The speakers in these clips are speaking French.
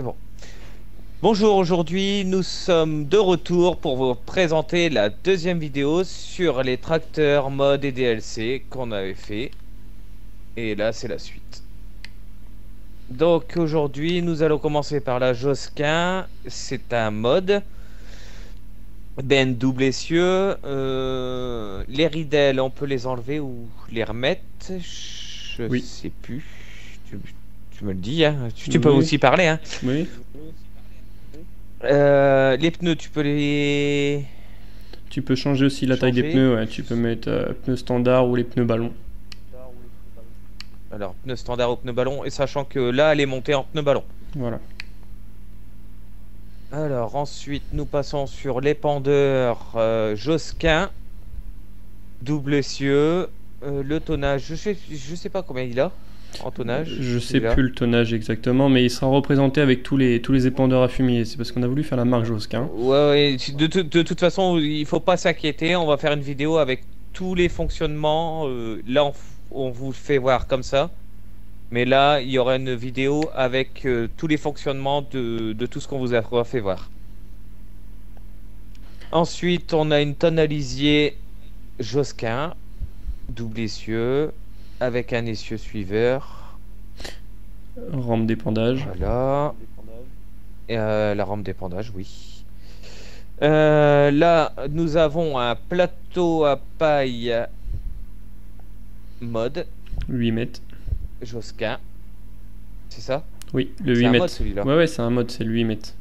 C'est bon. Bonjour, aujourd'hui nous sommes de retour pour vous présenter la deuxième vidéo sur les tracteurs mode et DLC qu'on avait fait. Et là c'est la suite. Donc aujourd'hui nous allons commencer par la Josquin. C'est un mode. Ben double essieu. Euh, les ridelles on peut les enlever ou les remettre. Je Oui. sais plus. Tu, me le dis, hein. tu, tu peux aussi parler. Hein. Oui. Euh, les pneus, tu peux les. Tu peux changer aussi la taille des pneus. Ouais. Tu peux mettre euh, pneus standard ou les pneus ballon. Alors, pneus standard ou pneus ballon, et sachant que là, elle est montée en pneu ballon. Voilà. Alors, ensuite, nous passons sur l'épandeur euh, Josquin, double essieu, euh, le tonnage. Je sais, je sais pas combien il a en tonnage. Je sais plus le tonnage exactement, mais il sera représenté avec tous les, tous les épandeurs à fumier. C'est parce qu'on a voulu faire la marque Josquin. Ouais, ouais, de, tout- de toute façon, il faut pas s'inquiéter. On va faire une vidéo avec tous les fonctionnements. euh, là, on, vous fait voir comme ça. Mais là, il y aura une vidéo avec euh, tous les fonctionnements de, de tout ce qu'on vous a fait voir. Ensuite, on a une tonalisier Josquin, double essieu, avec un essieu suiveur. Rampe d'épandage. Voilà. Et, euh, la rampe d'épandage, oui. Euh, là, nous avons un plateau à paille mode 8 mètres. Josquin. C'est ça? Oui, le C'est 8 un mètres. mode, celui-là. ouais, ouais, c'est un mode, c'est le 8 mètres.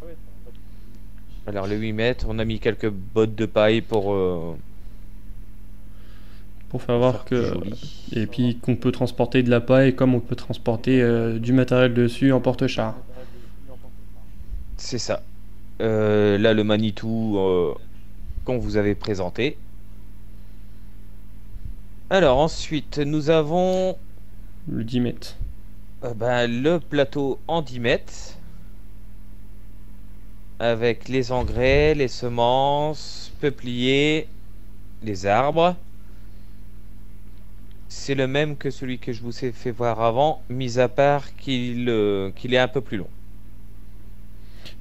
Alors, le 8 mètres, on a mis quelques bottes de paille pour. euh, Pour faire voir que. Et puis qu'on peut transporter de la paille comme on peut transporter euh, du matériel dessus en porte-char. C'est ça. Euh, là, le Manitou euh, qu'on vous avait présenté. Alors, ensuite, nous avons Le 10 mètres. Ben, le plateau en 10 mètres avec les engrais, les semences, peupliers, les arbres. C'est le même que celui que je vous ai fait voir avant, mis à part qu'il euh, est un peu plus long.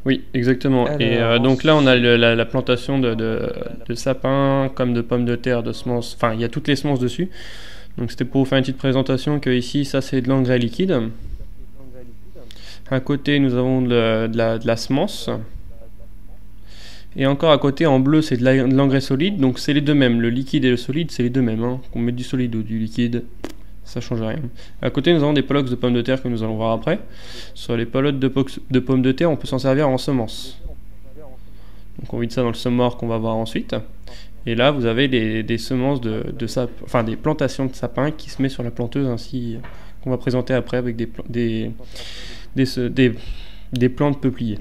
Oui, exactement. et euh, donc là, on a le- la, la plantation de, de, de sapins, comme de pommes de terre, de semences. Enfin, il y a toutes les semences dessus. Donc c'était pour vous faire une petite présentation que ici, ça c'est de l'engrais liquide. À côté, nous avons de, la- de la, de la semence. Et encore à côté, en bleu, c'est de l'engrais solide. Donc c'est les deux mêmes. Le liquide et le solide, c'est les deux mêmes. Hein. Qu'on mette du solide ou du liquide, ça change rien. À côté, nous avons des pelotes de pommes de terre que nous allons voir après. Sur les pelotes de, pommes de terre, on peut s'en servir en semence. Donc on vide ça dans le semoir qu'on va voir ensuite. Et là, vous avez des, semences de, de enfin des plantations de sapins qui se met sur la planteuse ainsi qu'on va présenter après avec des, des, des, des plantes peupliers.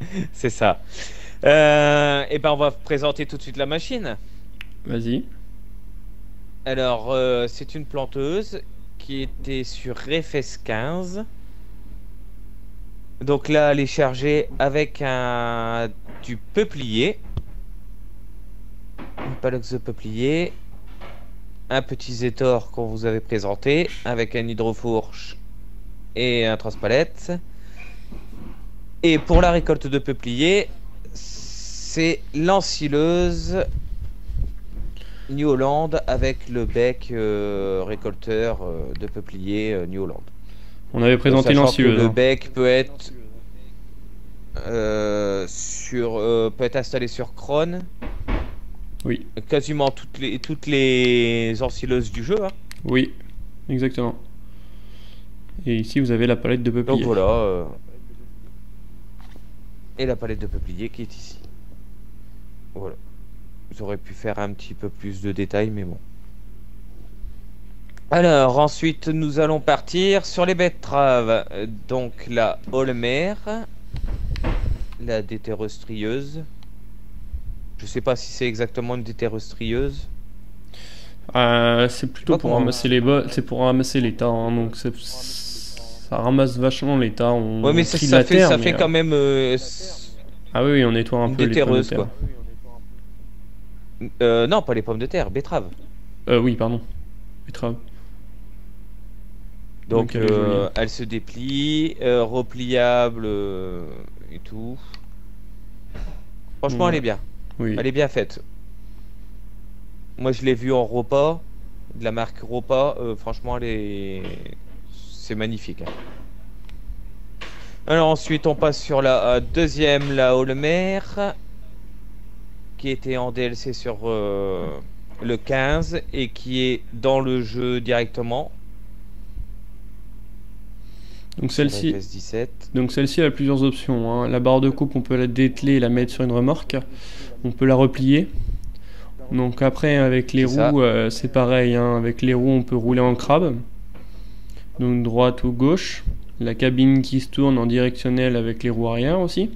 C'est ça. Euh, et ben, on va présenter tout de suite la machine. Vas-y. Alors, euh, c'est une planteuse qui était sur Refes 15. Donc là, elle est chargée avec un du peuplier. Une palox de peuplier. Un petit Zétor qu'on vous avait présenté avec un hydrofourche et un transpalette. Et pour la récolte de peuplier, c'est l'ensileuse New Holland avec le bec euh, récolteur euh, de peuplier euh, New Holland. On avait présenté l'ancileuse. Le hein. bec peut être sur peut être installé sur Chrome. Oui. Quasiment toutes les toutes les ensileuses du jeu. hein. Oui, exactement. Et ici, vous avez la palette de Donc peuplier. voilà. Et la palette de peuplier qui est ici. Voilà. J'aurais pu faire un petit peu plus de détails, mais bon. Alors, ensuite, nous allons partir sur les betteraves. Donc, la Holmer, la déterrestrieuse. Je sais pas si c'est exactement une déterrestrieuse. Euh, c'est plutôt pour ramasser les c'est pour ramasser les tas. hein, donc c'est- ça ramasse vachement les tas. On, Ouais, mais on ça, ça la fait, terre, ça mais, fait euh, quand même euh, Ah oui, on nettoie un peu les pommes de terre. quoi. Euh, non, pas les pommes de terre, betteraves. Euh, oui, pardon. Betterave. Donc, Donc, elle est euh, elle se déplie, repliable et tout. Franchement, Ouais. elle est bien. Oui. Elle est bien faite. Moi, je l'ai vue en repas, de la marque repas. franchement, elle est. C'est magnifique. hein. Alors, ensuite, on passe sur la euh, deuxième, la Holmer, qui était en DLC sur euh, le 15 et qui est dans le jeu directement. Donc celle-ci, FS17. donc celle-ci a plusieurs options. hein. La barre de coupe, on peut la dételer et la mettre sur une remorque. On peut la replier. Donc après, avec les roues, euh, c'est pareil. hein. Avec les roues, on peut rouler en crabe. Donc droite ou gauche. La cabine qui se tourne en directionnel avec les roues arrière aussi.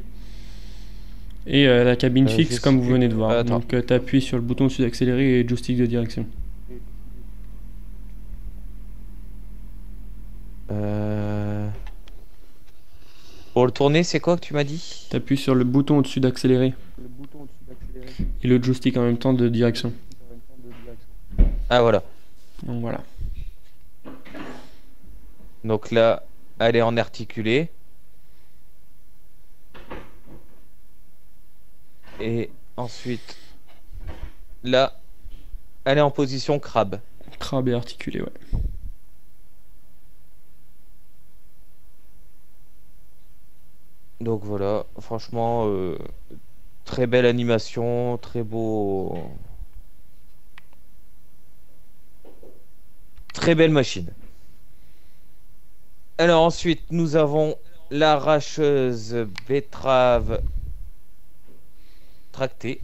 Et euh, la cabine Euh, fixe comme vous venez de voir. Euh, attends. Donc tu appuies sur le bouton dessus d'accélérer et joystick de direction. Euh, Pour le tourner, c'est quoi que tu m'as dit? Tu appuies sur le bouton au-dessus d'accélérer et le joystick en même temps de direction. Ah voilà. Donc voilà. Donc là, elle est en articulé. Et ensuite, là, elle est en position crabe. Crabe et articulé, ouais. Donc voilà, franchement, euh, très belle animation, très beau. Très belle machine. Alors ensuite, nous avons l'arracheuse betterave tractée.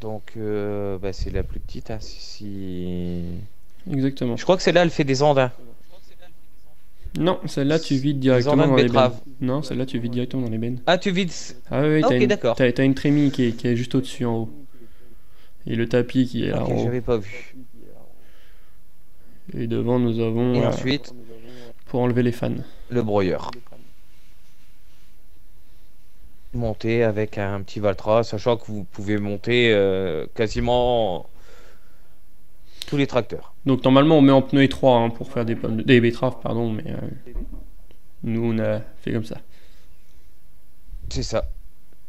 Donc, euh, bah, c'est la plus petite. hein, si- si... Exactement. Je crois que celle-là, elle fait des andins. Non, celle-là tu vides Des directement dans les bennes. Non, celle-là tu vides directement dans les bennes. Ah, tu vides. Ah oui, Ah, t'as ok, une, d'accord. t'as- t'as une trémie qui est, qui est juste au-dessus en haut. Et le tapis qui est là en haut. j'avais pas vu. Et devant nous avons Et euh, ensuite, pour enlever les fans. le broyeur. Monter avec un petit Valtra, sachant que vous pouvez monter euh, quasiment tous les tracteurs. Donc normalement on met en pneu étroit hein, pour faire des, pommes, des betteraves, pardon, mais euh, nous on a fait comme ça. C'est ça.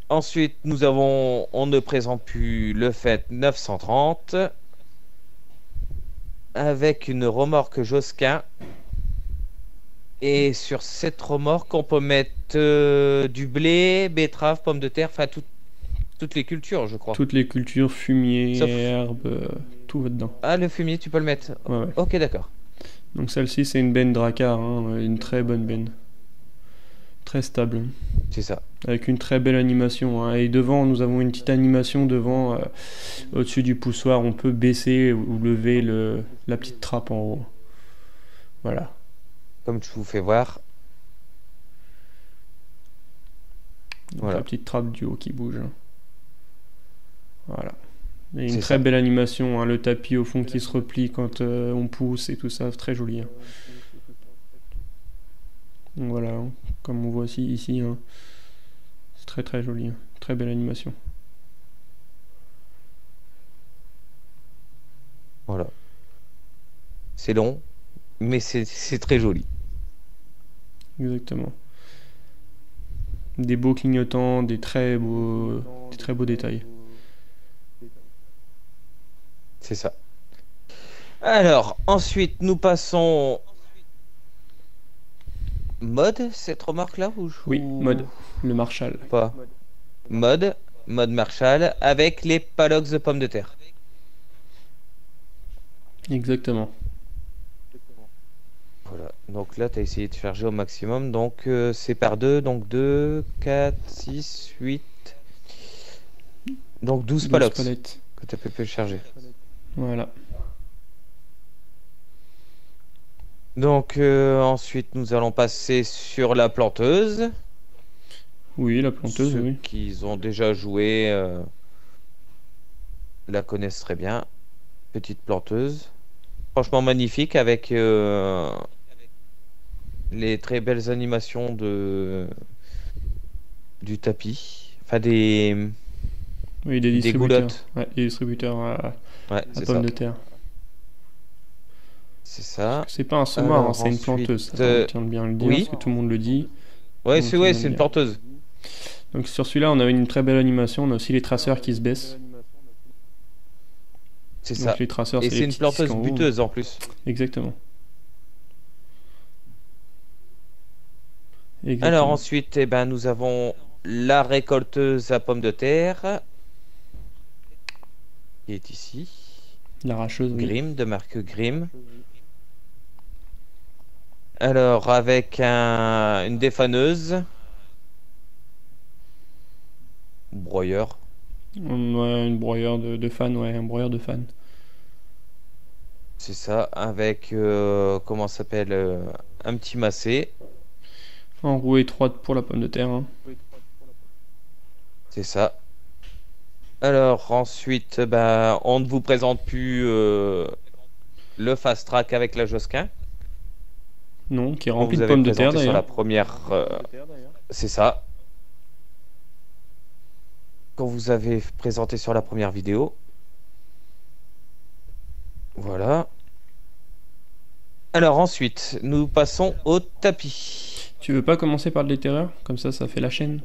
Ensuite, nous avons, on ne présente plus le fait 930 avec une remorque Josquin. Et sur cette remorque, on peut mettre euh, du blé, betterave, pommes de terre, enfin tout- toutes les cultures, je crois. Toutes les cultures, fumier, Sauf- herbes, euh, tout va dedans. Ah, le fumier, tu peux le mettre. Ouais, ouais. Ok, d'accord. Donc celle-ci c'est une benne Dracar, hein, une très bonne benne. Très stable. C'est ça. Avec une très belle animation. hein. Et devant, nous avons une petite animation devant, euh, au-dessus du poussoir. On peut baisser ou lever le, la petite trappe en haut. Voilà. Comme je vous fais voir. Donc, Voilà. La petite trappe du haut qui bouge. hein. Voilà. Et une très ça. belle animation. hein. Le tapis au fond qui se replie quand euh, on pousse et tout ça. Très joli. hein. Donc voilà. Comme on voit aussi ici. Très très joli. hein. Très belle animation. Voilà. C'est long, mais c'est c'est très joli. Exactement. Des beaux clignotants, des très beaux, des très beaux détails. C'est ça. Alors, ensuite, nous passons. Mode, cette remarque-là ou je- Oui, ou mode. Le Marshall. Pas. Mode, mode Marshall, avec les palox de pommes de terre. Exactement. Voilà. Donc là, tu as essayé de charger au maximum. Donc, euh, c'est par 2. Donc 2, 4, 6, 8. Donc 12 12 palox que tu peux charger. Voilà. Donc, euh, ensuite, nous allons passer sur la planteuse. Oui, la planteuse, Ceux oui. qui ont déjà joué euh, la connaissent très bien. Petite planteuse. Franchement magnifique avec euh, les très belles animations de du tapis. Enfin des. Oui, des distributeurs. Ouais, des distributeurs à, Ouais, à c'est pommes ça. de terre. C'est ça. C'est pas un semoir, Alors, hein, c'est une planteuse. Ça, euh, de bien le dire, oui. parce que tout le monde le dit. Ouais, c'est ouais, une bien. porteuse. Donc sur celui-là, on a une très belle animation. On a aussi les traceurs qui se baissent. C'est ça. les traceurs, Et c'est une planteuse en buteuse en plus. Exactement. Alors Exactement. ensuite, eh ben, nous avons la récolteuse à pommes de terre. Qui est ici. L'arracheuse, oui. Grimm, de marque Grimm. Alors, avec un, une défaneuse. Broyeur. Ouais, une broyeur de, de fan, ouais, un broyeur de fan. C'est ça. Avec, euh, comment ça s'appelle euh, Un petit massé. En roue étroite pour la pomme de terre. hein. C'est ça. Alors, ensuite, ben, on ne vous présente plus euh, le fast track avec la Josquin. Non, qui est rempli de pommes de terre sur la d'ailleurs. première. euh, c'est ça. Qu'on vous avez présenté sur la première vidéo. Voilà. Alors ensuite, nous passons au tapis. Tu veux pas commencer par le déterreur? Comme ça, ça fait la chaîne.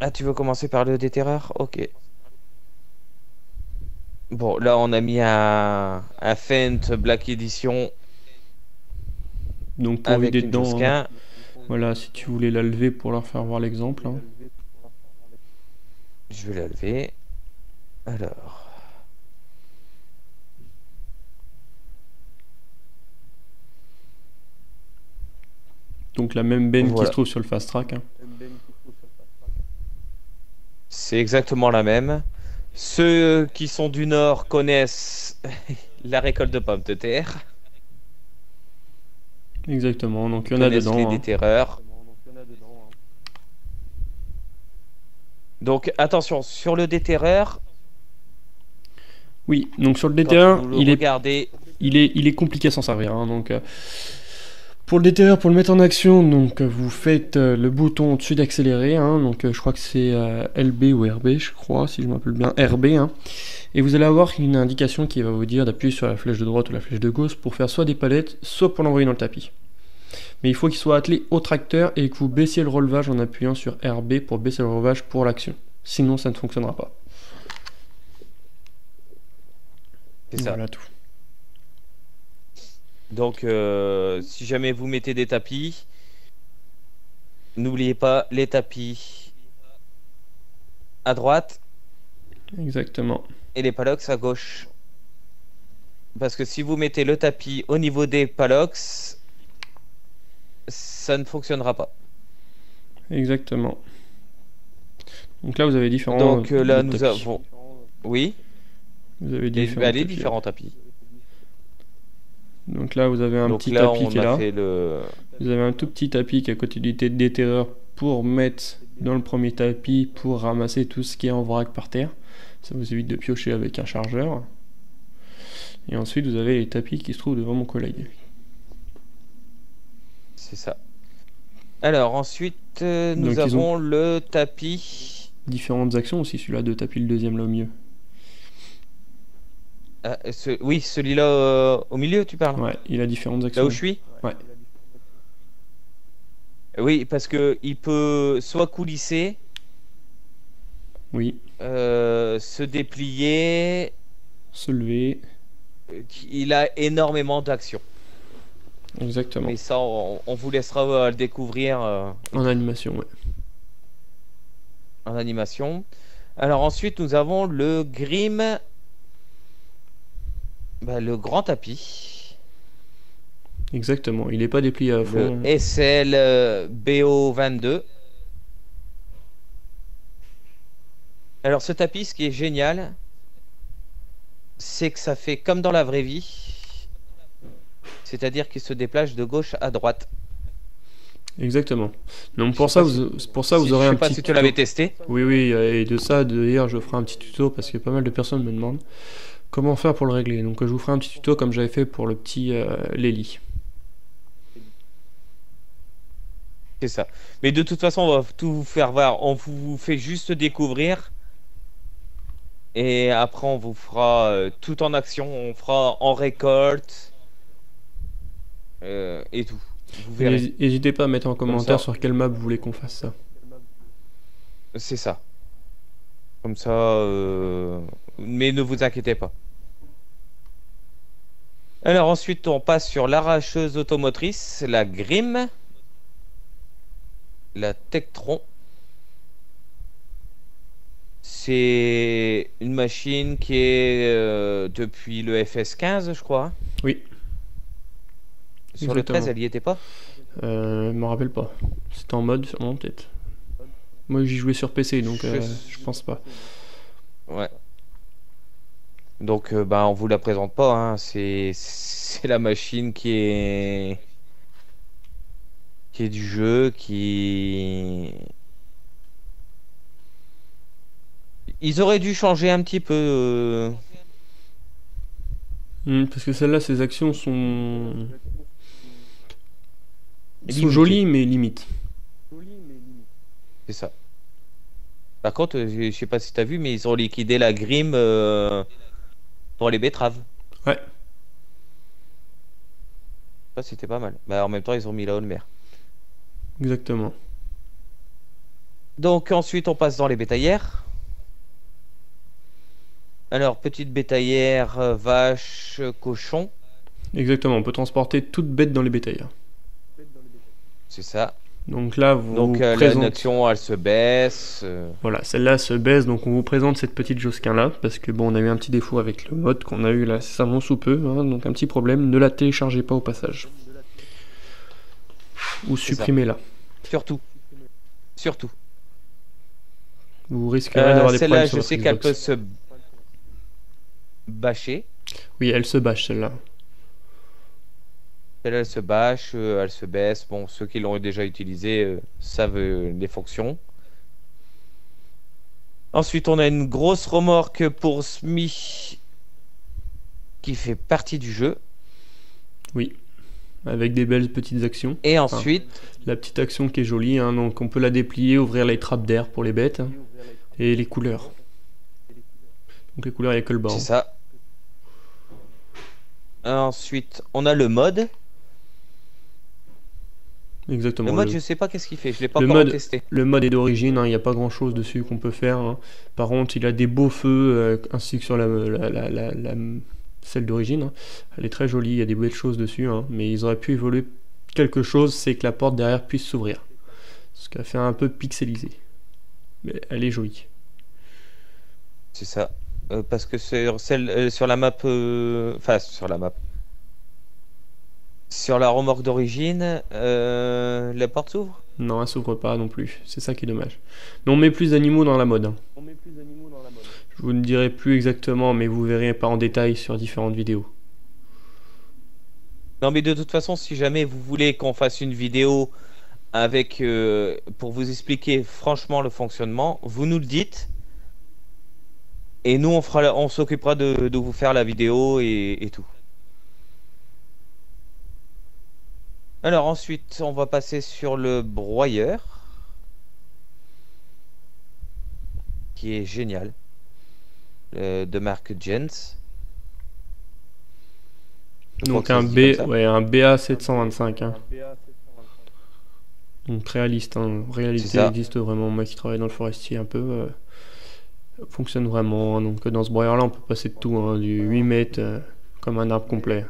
Ah, tu veux commencer par le déterreur? Ok. Bon, là on a mis un, un Fent Black Edition Donc pour avec vider dedans, hein, voilà, si tu voulais la lever pour leur faire voir l'exemple. hein. Je vais la lever. Alors. Donc la même benne qui se trouve sur le fast track. hein. C'est exactement la même. Ceux qui sont du Nord connaissent la récolte de pommes de terre, Exactement, donc il y en a dedans. les hein. déterreurs. Donc attention, sur le déterreur, Oui, donc sur le déterreur, il est il est, il est compliqué à s'en servir. hein, donc, euh, pour le déterreur, pour le mettre en action, donc euh, vous faites euh, le bouton au-dessus d'accélérer. hein, donc euh, je crois que c'est euh, LB ou RB, je crois, si je m'appelle bien RB. hein, et vous allez avoir une indication qui va vous dire d'appuyer sur la flèche de droite ou la flèche de gauche pour faire soit des palettes, soit pour l'envoyer dans le tapis. Mais il faut qu'il soit attelé au tracteur et que vous baissiez le relevage en appuyant sur RB pour baisser le relevage pour l'action. Sinon, ça ne fonctionnera pas. c'est ça. Voilà tout. Donc euh, si jamais vous mettez des tapis, n'oubliez pas les tapis à droite Exactement. et les palox à gauche. Parce que si vous mettez le tapis au niveau des palox, ça ne fonctionnera pas. Exactement. Donc là, vous avez différents. Donc euh, là, nous tapis. avons. Oui, Vous avez les, différents, bah, les tapis. différents tapis. Donc là, vous avez un Donc petit là, tapis qui est a là. le. Vous avez un tout petit tapis qui est à côté du déterreur pour mettre dans le premier tapis pour ramasser tout ce qui est en vrac par terre. Ça vous évite de piocher avec un chargeur. Et ensuite, vous avez les tapis qui se trouvent devant mon collègue. C'est ça. Alors ensuite, euh, nous Donc, avons le tapis. Différentes actions aussi, celui-là de tapis, le deuxième là au milieu. Ah, ce- Oui, celui-là euh, au milieu, tu parles Ouais, il a différentes actions. Là où je suis Ouais. Oui, parce que il peut soit coulisser, Oui, euh, se déplier. se lever. euh, Il a énormément d'actions. Exactement. Mais ça, on, on vous laissera le découvrir euh, En animation, ouais. en animation. Alors ensuite, nous avons le Grimm, bah, le grand tapis, Exactement. Il n'est pas déplié à fond. le SL euh, BO22. Alors ce tapis, ce qui est génial, c'est que ça fait comme dans la vraie vie. C'est-à-dire qu'il se déplace de gauche à droite. Exactement. Donc pour ça, vous, pour ça, vous aurez je un sais pas petit si tu l'avais testé. Oui, oui, et de ça, d'ailleurs, je ferai un petit tuto parce que pas mal de personnes me demandent comment faire pour le régler? Donc je vous ferai un petit tuto comme j'avais fait pour le petit euh, Lely. C'est ça. Mais de toute façon, on va tout vous faire voir. On vous fait juste découvrir Et après, on vous fera euh, tout en action. On fera en récolte euh, et tout. N'hésitez pas à mettre en commentaire sur quelle map vous voulez qu'on fasse ça. C'est ça. Comme ça. euh, Mais ne vous inquiétez pas. Alors ensuite, on passe sur l'arracheuse automotrice, la Grim, la Tektron. C'est une machine qui est euh, depuis le FS15, je crois. Oui. Sur le Exactement. 13, elle y était pas? Euh, je m'en rappelle pas. C'était en mode sûrement peut-être. Moi j'y jouais sur PC donc Je euh, je pense pas. Ouais. Donc, euh, bah, on vous la présente pas. Hein. C'est, la machine qui est, qui est du jeu, qui. Ils auraient dû changer un petit peu. euh, Hmm, parce que celle-là, ses actions sont. Sont jolies mais limites. C'est ça. Par contre, euh, je je sais pas si t'as vu, mais ils ont liquidé la Grim euh, pour les betteraves. Ouais. Ça, c'était pas mal. Bah, en même temps, ils ont mis la Holmer. Exactement. Donc ensuite on passe dans les bétaillères. Alors petite bétaillère, euh, vache, cochon, Exactement. On peut transporter toute bête dans les bétaillères. c'est ça. Donc là, vous Donc euh, présente- elle se baisse. euh, Voilà, celle-là se baisse, donc on vous présente cette petite Josquin là, parce que bon, on a eu un petit défaut avec le mode qu'on a eu là, c'est savon sous peu, hein, donc un petit problème, ne la téléchargez pas au passage. Ou supprimez-la. surtout. Surtout. Vous risquerez Euh, d'avoir des Celle-là, problèmes sur je sais qu'elle peut se bâcher. Oui, elle se bâche celle-là. Elle se bâche, euh, elle se baisse. Bon, ceux qui l'ont déjà utilisé euh, savent euh, les fonctions. Ensuite, on a une grosse remorque pour SMI qui fait partie du jeu. Oui. Avec des belles petites actions. Et ensuite, La petite action qui est jolie, hein, donc on peut la déplier, ouvrir les trappes d'air pour les bêtes. hein, et les couleurs. Donc les couleurs, il n'y a que le bord. c'est ça. Ensuite, on a le mode. Exactement. Le mode, le- je sais pas qu'est-ce qu'il fait. Je l'ai pas Le encore mode- testé. Le mode est d'origine, hein, il n'y a pas grand chose dessus qu'on peut faire. hein. Par contre, il a des beaux feux, euh, ainsi que sur la, la- la- celle d'origine. hein. Elle est très jolie, il y a des belles choses dessus, mais ils auraient pu évoluer quelque chose, c'est que la porte derrière puisse s'ouvrir. Ce qui a fait un peu pixelisé. Mais elle est jolie. C'est ça. Euh, parce que sur celle, euh, sur la map, enfin sur la map, sur la remorque d'origine, euh, la porte s'ouvre. Non, elle s'ouvre pas non plus, c'est ça qui est dommage. Mais on met plus d'animaux dans la mode. hein. Je vous ne dirai plus exactement, mais vous verrez pas en détail sur différentes vidéos. Non, mais de toute façon, si jamais vous voulez qu'on fasse une vidéo avec euh, pour vous expliquer franchement le fonctionnement, vous nous le dites. Et nous, on fera, la- on s'occupera de, de vous faire la vidéo et, et tout. Alors ensuite, on va passer sur le broyeur, qui est génial, euh, de marque Jens. Donc un, B, ouais, un BA725. hein. Donc réaliste, hein. réalité existe vraiment. Moi qui travaille dans le forestier un peu, euh, fonctionne vraiment. hein. Donc dans ce broyeur là, on peut passer de tout, hein, du 8 mètres euh, comme un arbre complet.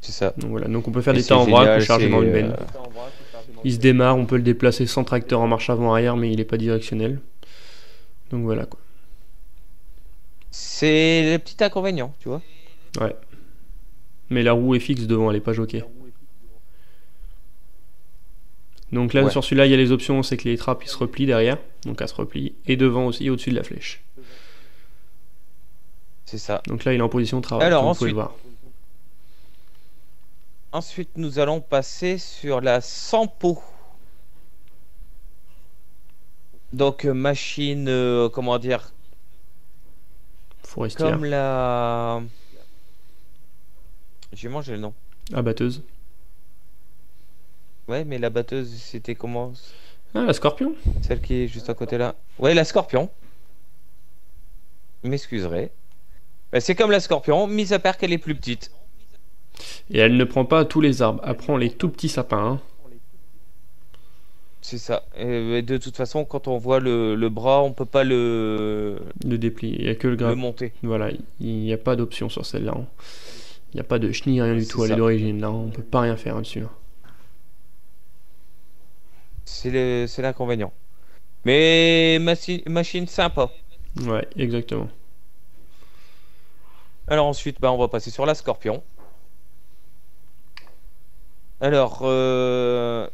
C'est ça. Donc voilà, donc on peut faire Et des tas en vrac dans une euh, benne. Il se démarre, on peut le déplacer sans tracteur en marche avant-arrière, mais il n'est pas directionnel. Donc voilà quoi. C'est le petit inconvénient, tu vois. Ouais. Mais la roue est fixe devant, elle est pas jockey. Donc là, Ouais. sur celui-là, il y a les options, c'est que les trappes ils se replient derrière, donc elle se replie, et devant aussi, au-dessus de la flèche. C'est ça. Donc là, il est en position de travail, Alors, comme vous pouvez ensuite- le voir. Ensuite, nous allons passer sur la Sampo. Donc, euh, machine, euh, comment dire, Forestière, comme la. J'ai mangé le nom. abatteuse. Ouais, mais la batteuse, c'était comment? Ah, la scorpion Celle qui est juste à côté là. Ouais, la Scorpion. m'excuserez. Bah, c'est comme la Scorpion, mis à part qu'elle est plus petite. Et elle ne prend pas tous les arbres, elle prend les tout petits sapins. Hein. C'est ça. Et de toute façon, quand on voit le, le bras, on peut pas le, Le déplier, il n'y a que le le grave. monter. Voilà, il n'y a pas d'option sur celle-là. hein. Il n'y a pas de chenille, rien du tout, elle est ça. d'origine. Là, on peut pas rien faire dessus. hein. C'est le- c'est l'inconvénient. Mais machi- machine sympa. Ouais, exactement. Alors ensuite, bah, on va passer sur la Scorpion. Alors, euh,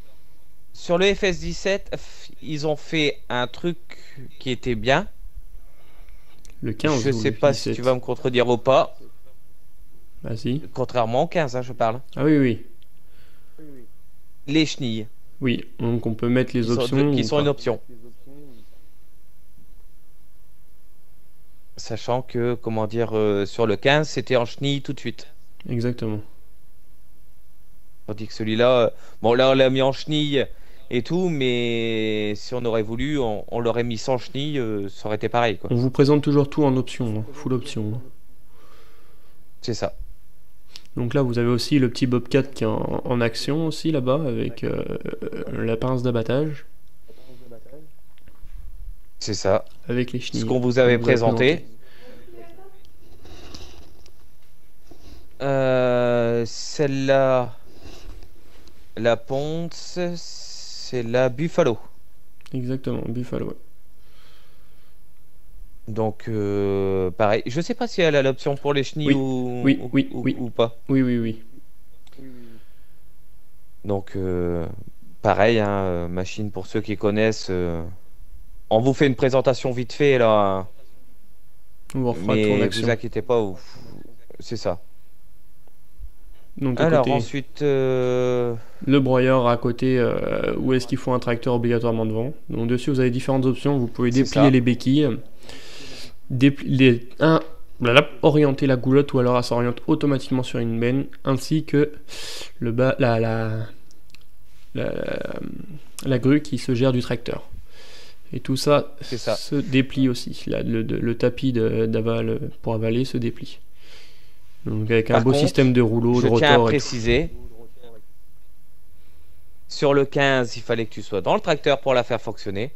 sur le FS17, f- ils ont fait un truc qui était bien. Le 15 Je sais pas si 17. tu vas me contredire ou pas. Vas-y. Contrairement au 15, hein, je parle. Ah oui, oui. Les chenilles, Oui, donc on peut mettre les qui sont, options. qui sont pas. une option. Sachant que, comment dire, euh, sur le 15, c'était en chenille tout de suite. Exactement. Tandis que celui-là, euh, bon là on l'a mis en chenille et tout, mais si on aurait voulu, on, on l'aurait mis sans chenille, euh, ça aurait été pareil quoi. On vous présente toujours tout en option, hein, full option. hein. C'est ça. Donc là, vous avez aussi le petit Bobcat qui est en, en action aussi là-bas avec euh, la pince d'abattage, C'est ça. avec les chenilles. Ce qu'on vous avait vous présenté. Euh, Celle-là, la Ponce, c'est la Buffalo. Exactement, Buffalo. ouais. Donc euh, pareil. Je sais pas si elle a l'option pour les chenilles Oui. ou, Oui, ou- oui, ou- oui. ou pas. Oui, oui, oui. Donc, euh, pareil, hein, machine pour ceux qui connaissent. euh, on vous fait une présentation vite fait là, On vous refera mais vous inquiétez pas, c'est ça. Donc Alors côté, ensuite, euh, le broyeur à côté euh, où est-ce qu'il faut un tracteur obligatoirement devant. Donc dessus, vous avez différentes options. Vous pouvez déplier les béquilles, dépli- les, un, voilà, orienter la goulotte ou alors elle s'oriente automatiquement sur une benne, ainsi que le bas, la, la, la, la grue qui se gère du tracteur. Et tout ça, se déplie aussi. Le, le- tapis d'aval pour avaler se déplie. Donc avec un beau contre, système de rouleau, de je tiens à rotor préciser. Sur le 15, il fallait que tu sois dans le tracteur pour la faire fonctionner.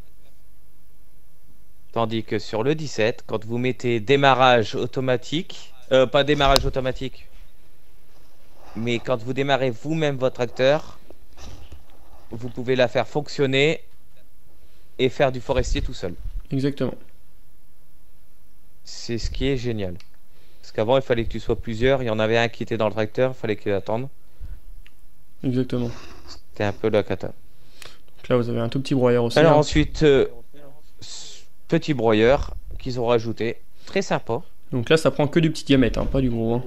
Tandis que sur le 17, quand vous mettez démarrage automatique, euh, pas démarrage automatique, mais quand vous démarrez vous-même votre tracteur, vous pouvez la faire fonctionner et faire du forestier tout seul. Exactement. C'est ce qui est génial. Parce qu'avant, il fallait que tu sois plusieurs. Il y en avait un qui était dans le tracteur, il fallait qu'il attende. Exactement. C'était un peu la cata. Donc là, vous avez un tout petit broyeur aussi. Alors hein. ensuite, euh, petit broyeur qu'ils ont rajouté. Très sympa. Donc là, ça prend que du petit diamètre, hein, pas du gros. hein.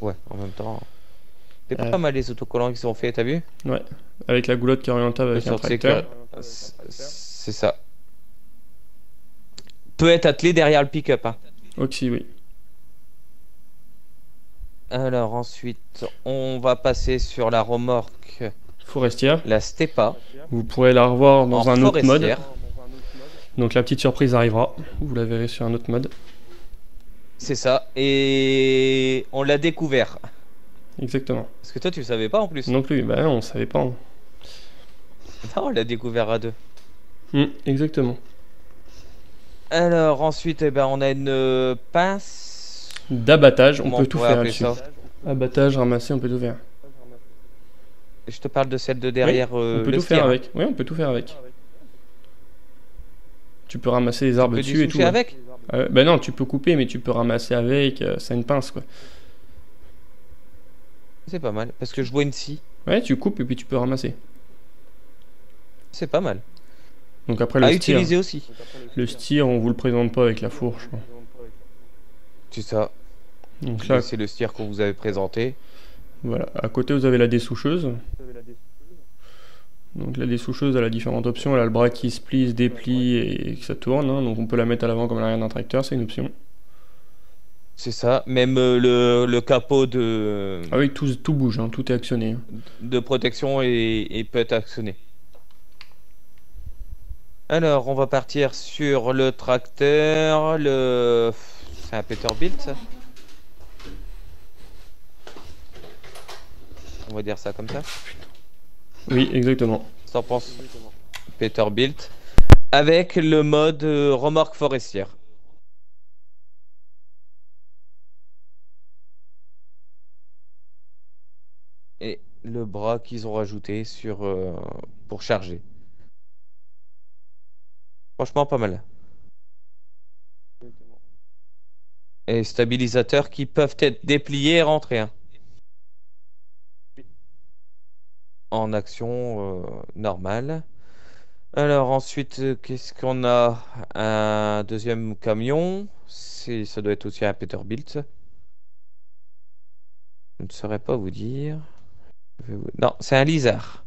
Ouais, en même temps. C'est Euh. pas mal les autocollants qu'ils ont fait, t'as vu? Avec la goulotte qui est orientable avec un tracteur. C'est ça. Peut être attelé derrière le pick-up. hein. Oxy, oui. Alors ensuite, on va passer sur la remorque, Forestière. la Stepa. Vous pourrez la revoir dans en un autre mode. Donc la petite surprise arrivera. Vous la verrez sur un autre mode. C'est ça. Et on l'a découvert. Exactement. Parce que toi, tu le savais pas en plus. Non plus, bah on savait pas. hein. Non, on l'a découvert à deux. Hum, exactement. Alors ensuite, eh ben, on a une euh, pince. D'abattage, on peut tout faire dessus. ça Abattage, ramasser, on peut tout faire. Je te parle de celle de derrière euh, on peut le tout faire avec. Oui, on peut tout faire avec. Tu peux ramasser les arbres Tu peux dessus et tout. hein. avec Euh, bah non, tu peux couper, mais tu peux ramasser avec. euh, c'est une pince quoi. C'est pas mal. Parce que je vois une scie. Ouais, tu coupes et puis tu peux ramasser. C'est pas mal. Donc après le À steer, utiliser aussi. le steer, on vous le présente pas avec la fourche. hein. C'est ça. Donc là, C'est le steer qu'on vous avait présenté. voilà. À côté, vous avez la dessoucheuse. Donc la dessoucheuse, elle a différentes options. Elle a le bras qui se plie, se déplie et que ça tourne. hein. Donc on peut la mettre à l'avant comme à l'arrière d'un tracteur, c'est une option. C'est ça. Même euh, le, le capot de, Ah oui, tout, tout bouge, hein, tout est actionné. de protection est, est peut être actionné. Alors, on va partir sur le tracteur, le... C'est un Peterbilt, ça On va dire ça comme ça Oui, exactement. T'en penses Peterbilt. Avec le mode euh, remorque forestière? Et le bras qu'ils ont rajouté sur euh, pour charger. Franchement, pas mal. Et stabilisateurs qui peuvent être dépliés et rentrés. hein. En action euh, normale. Alors ensuite, euh, qu'est-ce qu'on a? Un deuxième camion. Ça doit être aussi un Peterbilt. Je ne saurais pas vous dire. Non, c'est un Lizard.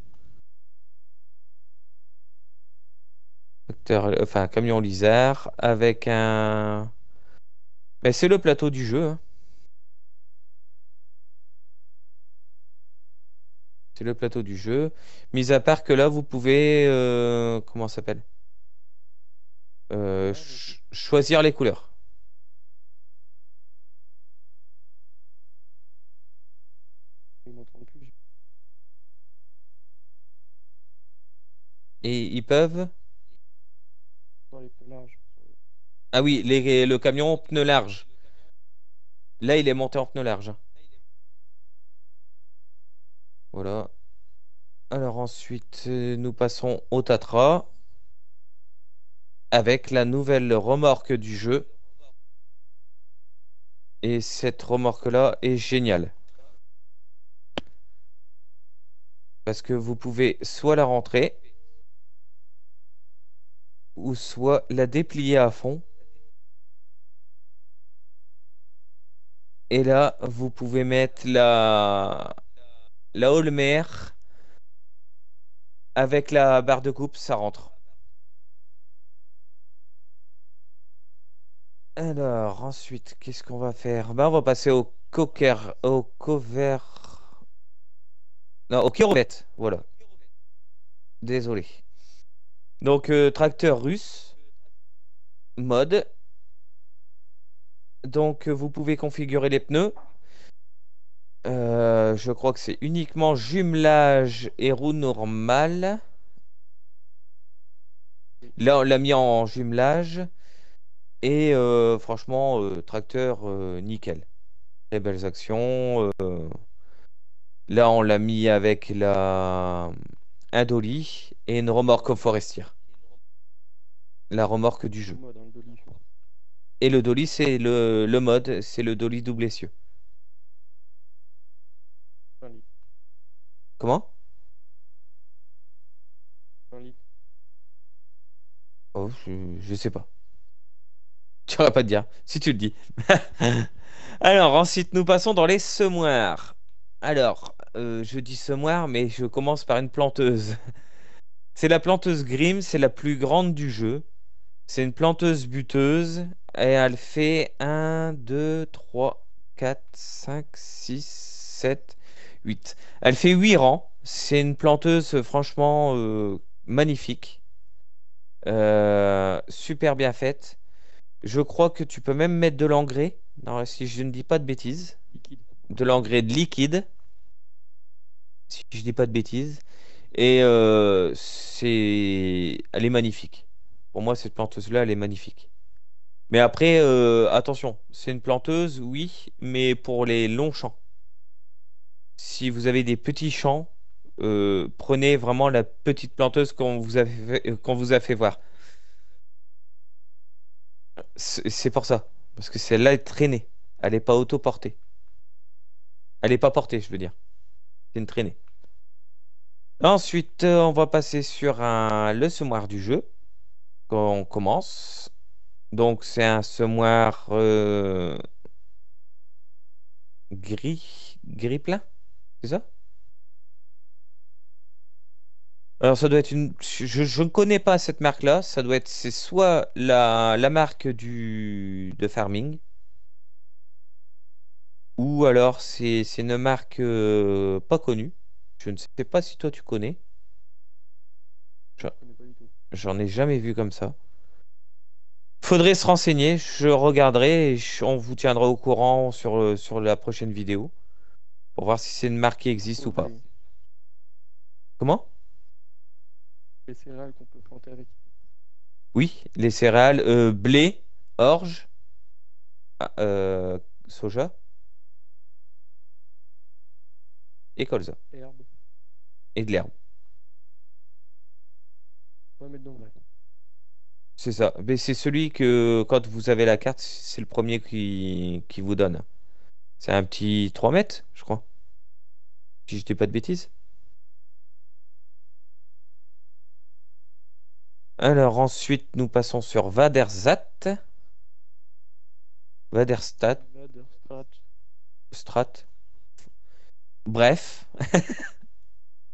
Enfin, camion Lizard avec un. Mais c'est le plateau du jeu. hein. C'est le plateau du jeu. Mis à part que là, vous pouvez. euh, comment ça s'appelle? Euh, ch- choisir les couleurs. Et ils peuvent. Ah oui, le camion pneu large. Là, il est monté en pneu large. Voilà. Alors ensuite, euh, nous passons au Tatra avec la nouvelle remorque du jeu. Et cette remorque-là est géniale. Parce que vous pouvez soit la rentrer, ou soit la déplier à fond. Et là, vous pouvez mettre la, la Holmer avec la barre de coupe, ça rentre. Alors, ensuite, qu'est-ce qu'on va faire? Ben, on va passer au cocker, au cover, non, au Kirovette, voilà. Désolé. Donc, euh, tracteur russe, mode. Donc, euh, vous pouvez configurer les pneus. Euh, je crois que c'est uniquement jumelage et roue normale. Là, on l'a mis en jumelage. Et euh, franchement, tracteur nickel. Très belles actions. Là, on l'a mis avec la un dolly et une remorque forestière. La remorque du jeu. Et le dolly, c'est le, le mode, c'est le dolly double essieu. Comment? Oh, je, je sais pas. Tu saurais pas te dire, si tu le dis. Alors, ensuite, nous passons dans les semoirs. Alors, euh, je dis semoir, mais je commence par une planteuse. C'est la planteuse Grimm, c'est la plus grande du jeu. C'est une planteuse buteuse et elle fait 1, 2, 3, 4, 5, 6, 7, 8. Elle fait 8 rangs. C'est une planteuse franchement euh, magnifique. Euh, super bien faite. Je crois que tu peux même mettre de l'engrais. Non, si je ne dis pas de bêtises. De l'engrais liquide. Si je dis pas de bêtises. Et euh, c'est... Elle est magnifique. Pour moi, cette planteuse-là, elle est magnifique. Mais après, euh, attention, c'est une planteuse, oui, mais pour les longs champs. Si vous avez des petits champs, euh, prenez vraiment la petite planteuse qu'on vous a fait, euh, voir. C'est pour ça. Parce que celle-là est traînée. Elle n'est pas auto-portée. Elle n'est pas portée, je veux dire. C'est une traînée. Ensuite, on va passer sur le semoir du jeu. On commence. Donc, c'est un semoir euh, gris, gris plein, c'est ça? Alors, ça doit être une. Je, je ne connais pas cette marque-là. Ça doit être. C'est soit la, la marque du, de Farming, ou alors c'est une marque euh, pas connue. Je ne sais pas si toi tu connais. Je- J'en ai jamais vu comme ça. Faudrait se renseigner, je regarderai et on vous tiendra au courant sur, euh, sur la prochaine vidéo pour voir si c'est une marque qui existe ou pas. Comment? Les céréales qu'on peut planter avec. Oui, les céréales, euh, blé, orge, ah, euh, soja et colza. Et de l'herbe. C'est ça. C'est celui que, quand vous avez la carte, c'est le premier qui, qui vous donne. C'est un petit 3 mètres, je crois. Si je dis pas de bêtises. Alors ensuite, nous passons sur Vaderzat. Vaderstat. Strat. Bref.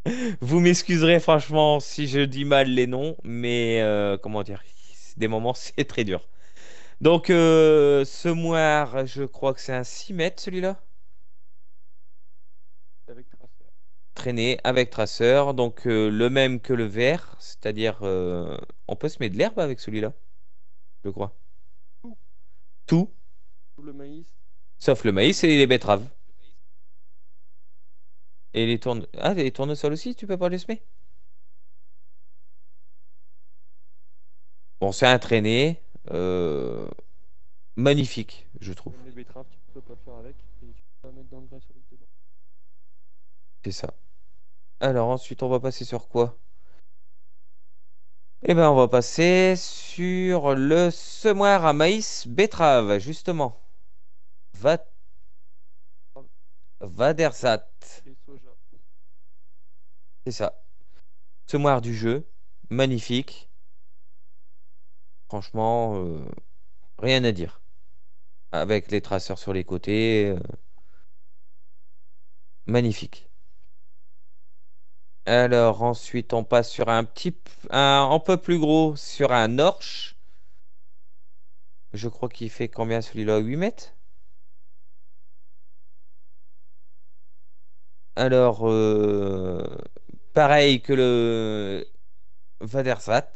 Vous m'excuserez franchement si je dis mal les noms, mais euh, comment dire, des moments c'est très dur. Donc euh, ce moire, je crois que c'est un 6 mètres celui-là. Avec traceur. Traîné avec traceur, donc euh, le même que le vert, c'est-à-dire on peut se mettre de l'herbe avec celui-là, je crois. Tout. Tout le maïs. Sauf le maïs et les betteraves. Et les tourne... Ah, les tournesols aussi, tu peux pas les semer Bon, c'est un traîné. Euh, magnifique, je trouve. Les betteraves, tu peux pas faire avec. Et tu peux pas mettre dans le graisse dedans. C'est ça. Alors, ensuite, on va passer sur quoi? Eh ben, on va passer sur le semoir à maïs betterave, justement. Va... Vadersat. C'est ça. Semoir du jeu, magnifique. Franchement, euh, rien à dire. Avec les traceurs sur les côtés. Euh, magnifique. Alors ensuite on passe sur un petit un, un peu plus gros sur un Orch. Je crois qu'il fait combien celui-là? 8 mètres? Alors euh, pareil que le Vadersat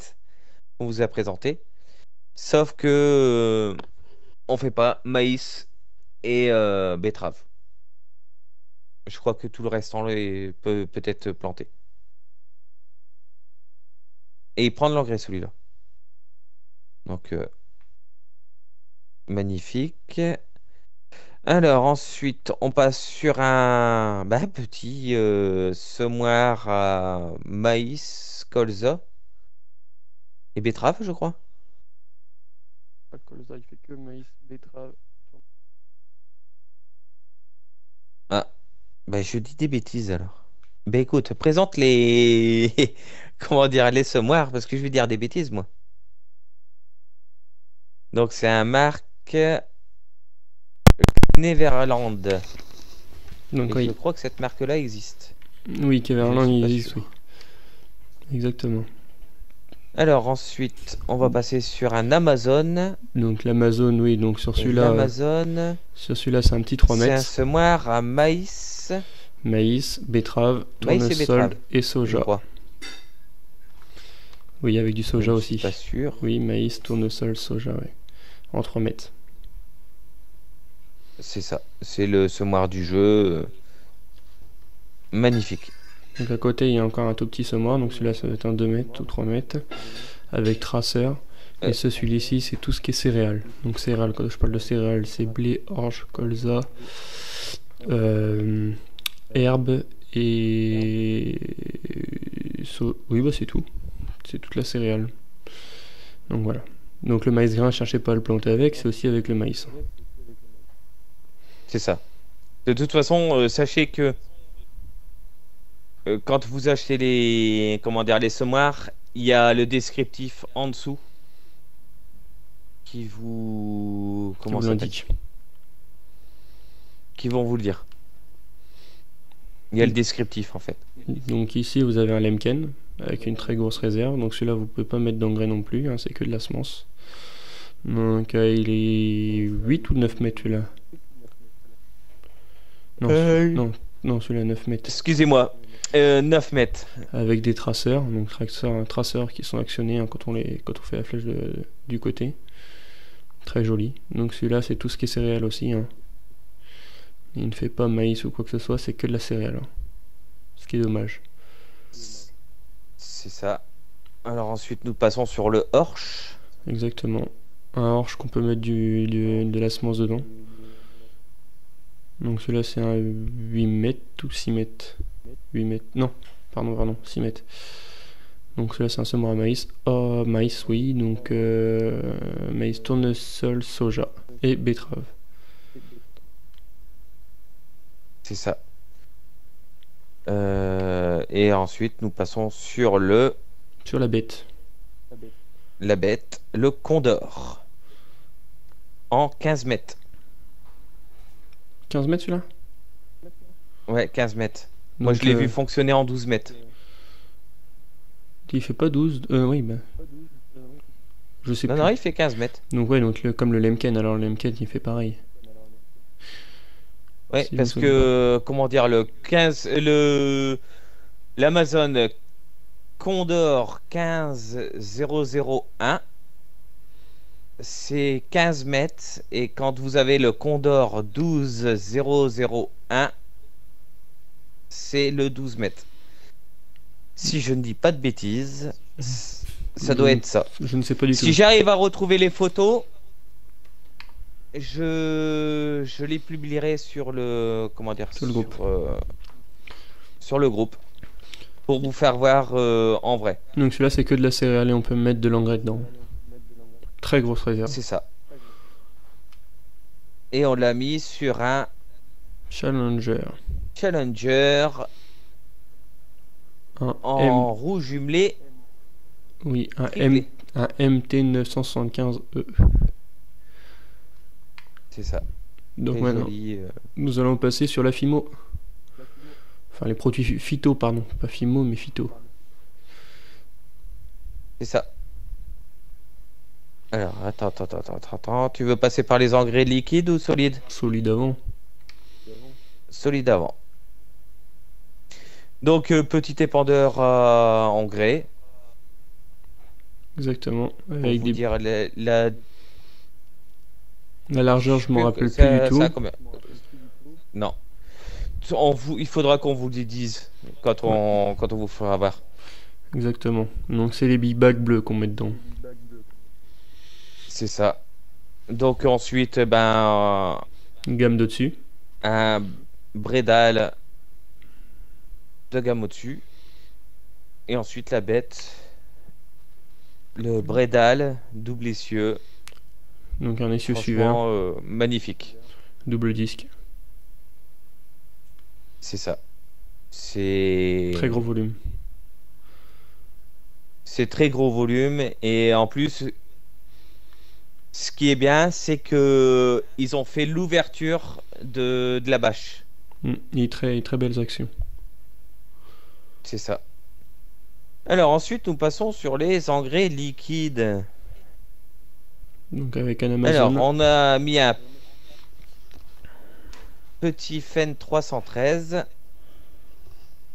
qu'on vous a présenté. Sauf que euh, on fait pas maïs et euh, betterave. Je crois que tout le reste peut peut-être planter. Et prendre l'engrais celui-là. Donc euh, magnifique. Alors ensuite, on passe sur un bah, petit euh, semoir à maïs, colza et betterave, je crois. Pas colza, il fait que maïs, betterave. Ah, bah je dis des bêtises alors. Bah écoute, présente les... Comment dire, les semoirs, parce que je vais dire des bêtises, moi. Donc c'est un marque Neverland. Donc, Je crois que cette marque-là existe. Oui, Neverland existe, oui. Exactement. Alors ensuite, on va passer sur un Amazon. Donc l'Amazon, oui, donc sur celui-là. Amazon. Sur celui-là, c'est un petit 3 mètres. C'est un semoir à maïs. Maïs, betterave, tournesol et, soja. Oui, avec du soja aussi. Pas sûr. Oui, maïs, tournesol, soja, oui. En 3 mètres. C'est ça. C'est le semoir du jeu. Magnifique. Donc à côté, il y a encore un tout petit semoir. Donc celui-là, ça va être un 2 mètres ou 3 mètres. Avec traceur. Et ce celui-ci, c'est tout ce qui est céréales. Donc céréales, quand je parle de céréales, c'est blé, orge, colza, euh, herbe et... Oui, bah c'est tout. C'est toute la céréale. Donc voilà. Donc le maïs grain, cherchez pas à le planter avec, c'est aussi avec le maïs. C'est ça. De toute façon, euh, sachez que euh, quand vous achetez les comment dire les semoirs, il y a le descriptif en dessous qui vous comment ça indique qui vont vous le dire. Il y a le descriptif en fait. Donc ici vous avez un Lemken avec une très grosse réserve. Donc celui-là vous pouvez pas mettre d'engrais non plus, hein, c'est que de la semence. Donc euh, il est 8 ou 9 mètres celui-là? Non, Non, celui-là 9 mètres. Excusez-moi, euh, 9 mètres. Avec des traceurs, donc traceurs, traceurs qui sont actionnés hein, quand, on les, quand on fait la flèche de, du côté. Très joli. Donc celui-là, c'est tout ce qui est céréales aussi. Hein. Il ne fait pas maïs ou quoi que ce soit, c'est que de la céréale. hein. Ce qui est dommage. C'est ça. Alors ensuite, nous passons sur le Horsch. Exactement. Un orge qu'on peut mettre du, du- de la semence dedans. Donc celui-là c'est un 8 mètres ou 6 mètres? 8 mètres. Non, pardon, pardon, 6 mètres. Donc celui-là c'est un semoir à maïs. Oh, maïs, oui. Donc euh, maïs, tournesol, soja et betterave. C'est ça. Euh, et ensuite, nous passons sur le Sur la bête. la bête, le Condor. En 15 mètres. 15 mètres celui-là? Ouais, 15 mètres. Moi, je l'ai euh, vu fonctionner en 12 mètres. Il fait pas 12 euh, Oui, bah. Je sais Non, plus. non, il fait 15 mètres. Donc ouais, donc le- comme le Lemken, alors le Lemken il fait pareil. Ouais, Si parce que, comment dire, le 15, le, l'Amazon Condor 15001, c'est 15 mètres, et quand vous avez le Condor 12001, c'est le 12 mètres. Si je ne dis pas de bêtises, ça doit être ça. Je ne sais pas du Si tout. j'arrive à retrouver les photos, je, je les publierai sur le comment dire Sur le groupe. euh, sur le groupe pour vous faire voir euh, en vrai. Donc celui-là c'est que de la céréale et on peut mettre de l'engrais dedans. Très grosse réserve. C'est ça. Et on l'a mis sur un Challenger. Challenger Un en M. roue jumelée. Oui, un M. Un MT 975E. C'est ça. Donc Très maintenant, joli, euh, nous allons passer sur la FIMO. Enfin les produits phy- phyto, pardon. Pas FIMO mais phyto. C'est ça. Alors, attends, attends, attends, attends, attends. Tu veux passer par les engrais liquides ou solides? Solide avant. solide avant. Donc euh, petit épandeur euh, en grès. Exactement. Avec des... dire la, la- la largeur, je m'en rappelle ça- plus du tout. combien? Non. On vous, il faudra qu'on vous le dise quand on, quand on vous fera voir. Exactement. Donc c'est les big bags bleus qu'on met dedans. C'est ça. Donc ensuite, ben Une gamme de dessus. euh, un brédal de gamme au-dessus. Et ensuite la bête. Le brédal double essieu. Donc un essieu suivant. Euh, magnifique. Double disque. C'est ça. C'est Très gros volume. c'est très gros volume et en plus ce qui est bien c'est que ils ont fait l'ouverture de, de la bâche. Mm, très, très belles actions. C'est ça. Alors ensuite nous passons sur les engrais liquides. Donc avec un Amazon. Alors on a mis un petit Fen 313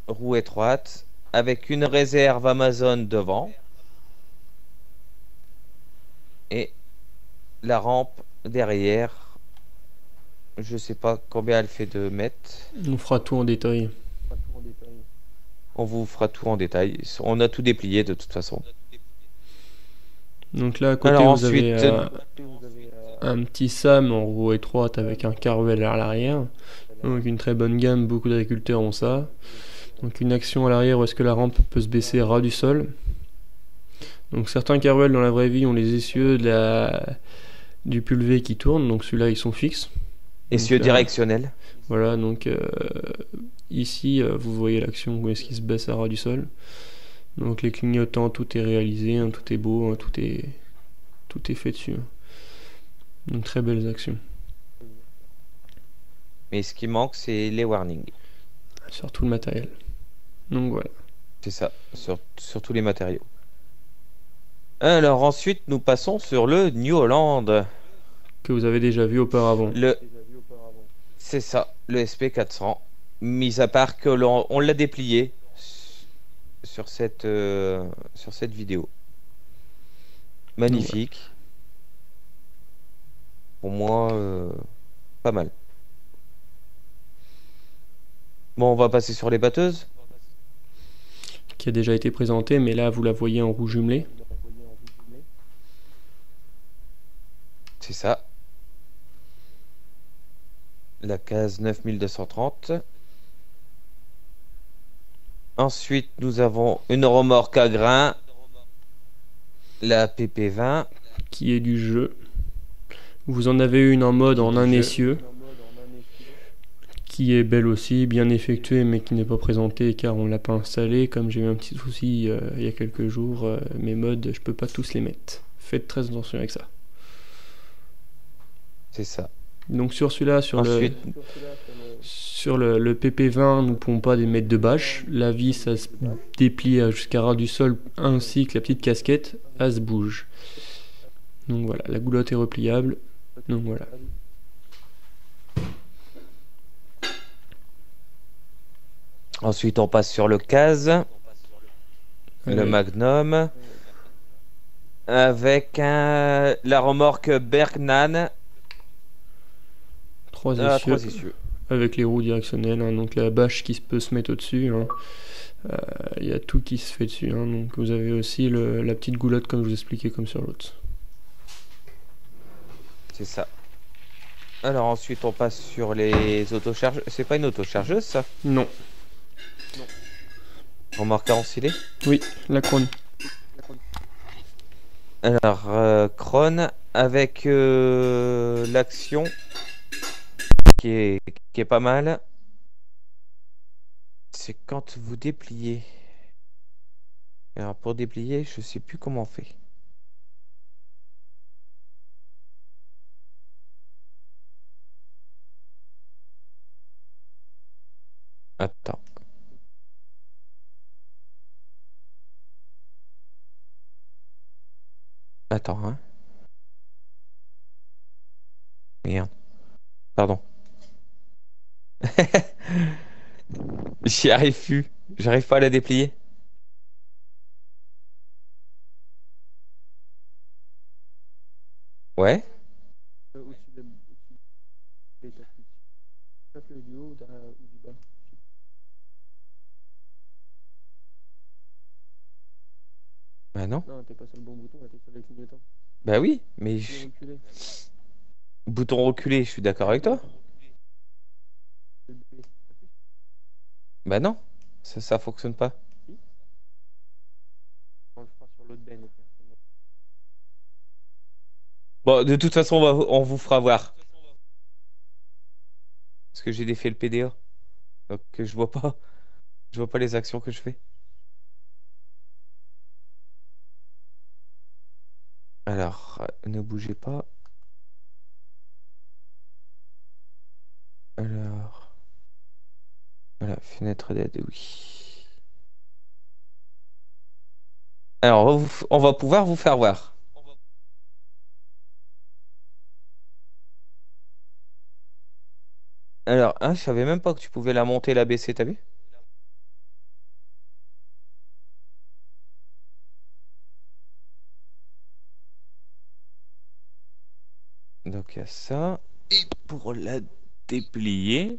roue étroite avec une réserve Amazon devant et la rampe derrière. Je sais pas combien elle fait de mètres. On fera tout en détail. On vous fera tout en détail. On a tout déplié de toute façon. Donc là à côté Alors vous avez ensuite, euh, un petit SAM en roue étroite avec un carvel à l'arrière. Donc une très bonne gamme, beaucoup d'agriculteurs ont ça. Donc une action à l'arrière où est-ce que la rampe peut se baisser ras du sol. Donc certains carvels dans la vraie vie ont les essieux de la... du pulvé qui tournent, donc celui-là ils sont fixes. Essieux là- directionnel. Voilà, donc euh, ici euh, vous voyez l'action où est-ce qu'il se baisse à ras du sol. Donc les clignotants, tout est réalisé, hein, tout est beau, hein, tout est tout est fait dessus. hein. Donc très belles actions. Mais ce qui manque c'est les warnings. Sur tout le matériel. Donc voilà. C'est ça, sur, sur tous les matériaux. Alors ensuite, nous passons sur le New Holland. Que vous avez déjà vu auparavant. Le... C'est ça, le SP400. Mis à part que l'on on l'a déplié sur cette, euh, sur cette vidéo. Magnifique. Pour moi, euh, pas mal. Bon, on va passer sur les batteuses. Qui a déjà été présentée, mais là vous la voyez en rouge jumelé. C'est ça. La case 9230. Ensuite, nous avons une remorque à grains. La PP20. Qui est du jeu. Vous en avez une en mode en un essieu. Qui est belle aussi, bien effectuée, mais qui n'est pas présentée car on l'a pas installée. Comme j'ai eu un petit souci euh, il y a quelques jours, euh, mes modes, je peux pas tous les mettre. Faites très attention avec ça. C'est ça. Donc sur celui-là, sur le sur le, le PP20, nous ne pouvons pas les mettre de bâche. La vis, ça se déplie jusqu'à ras du sol, ainsi que la petite casquette, elle se bouge. Donc voilà, la goulotte est repliable. Donc voilà. Ensuite, on passe sur le case. Le Magnum. Avec un- la remorque Bergnan trois trois essieux. avec les roues directionnelles, hein, donc la bâche qui peut se mettre au-dessus. hein. Euh, Il y a tout qui se fait dessus. hein. donc vous avez aussi le- la petite goulotte comme je vous expliquais comme sur l'autre. C'est ça. Alors ensuite, on passe sur les autochargeuses. C'est pas une autochargeuse, ça? Non, Remorque à enfiler oui, la crône. Alors, euh, avec euh, l'action qui est, pas mal. C'est quand vous dépliez. Alors, pour déplier, je sais plus comment on fait. Attends, hein. Merde. Pardon. J'y arrive plus. J'arrive pas à la déplier. Ouais. Bah non. Non, t'es pas sur le bon bouton, t'es sur. Bah oui, mais je- bouton reculé, je suis d'accord avec toi. Bah non, ça, ça fonctionne pas. On le fera sur l'autre. Bon, de toute façon, on, va- on vous fera voir. Parce que j'ai défait le PDA. Donc euh, je vois pas. Je vois pas les actions que je fais. Alors, euh, ne bougez pas. Alors. Voilà, fenêtre d'aide, oui. Alors, on va pouvoir vous faire voir. Alors, hein, je savais même pas que tu pouvais la monter et la baisser, t'as vu? Donc, il y a ça. Et pour la déplier,